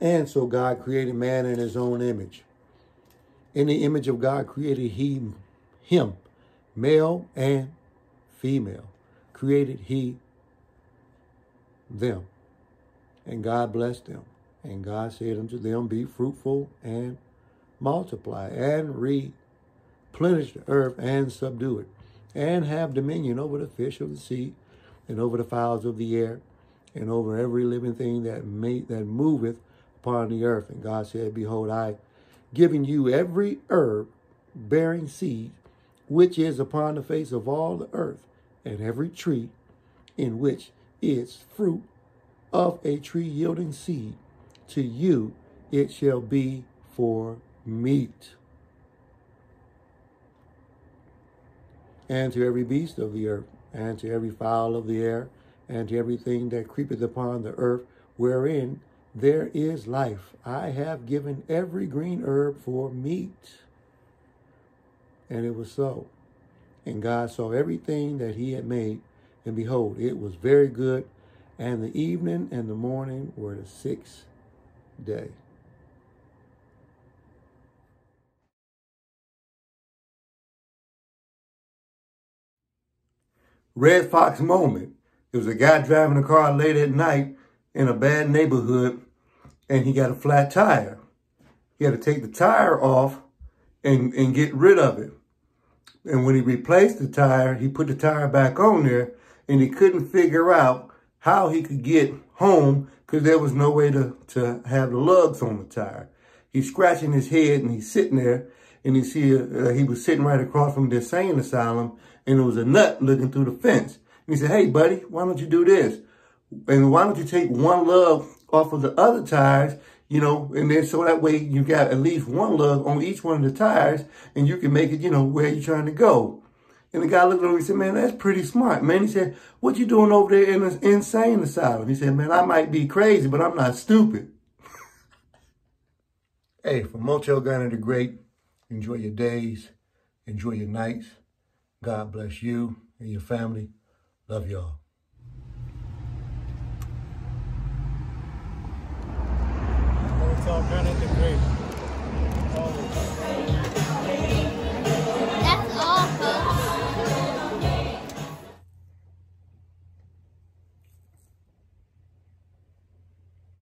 And so God created man in his own image. In the image of God created he him, male and female. Created he them. And God blessed them. And God said unto them, Be fruitful and multiply and replenish the earth and subdue it, and have dominion over the fish of the sea, and over the fowls of the air, and over every living thing that may, that moveth upon the earth. And God said, Behold, I given you every herb bearing seed, which is upon the face of all the earth, and every tree in which is fruit of a tree yielding seed, to you it shall be for meat. And to every beast of the earth, and to every fowl of the air, and to everything that creepeth upon the earth, wherein there is life. I have given every green herb for meat. And it was so. And God saw everything that he had made, and behold, it was very good. And the evening and the morning were the sixth day. Redd Foxx moment. It was a guy driving a car late at night in a bad neighborhood and he got a flat tire. He had to take the tire off and, and get rid of it. And when he replaced the tire, he put the tire back on there and he couldn't figure out how he could get home because there was no way to, to have the lugs on the tire. He's scratching his head and he's sitting there and he see uh, he was sitting right across from the insane asylum and there was a nut looking through the fence. And he said, hey, buddy, why don't you do this? And why don't you take one lug off of the other tires, you know, and then so that way you got at least one lug on each one of the tires and you can make it, you know, where you're trying to go. And the guy looked at him and said, man, that's pretty smart, man. He said, what you doing over there in an insane asylum? He said, man, I might be crazy, but I'm not stupid. hey, from Motell Granite the Great, enjoy your days, enjoy your nights. God bless you and your family. Love y'all. myself